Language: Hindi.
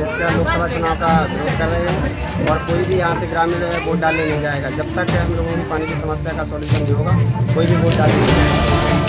इसका लोकसभा चुनाव का विरोध कर रहे हैं और कोई भी यहाँ से ग्रामीण वोट डालने नहीं जाएगा। जब तक हम लोगों की पानी की समस्या का सॉल्यूशन नहीं होगा, कोई भी वोट डालने नहीं जाएगा।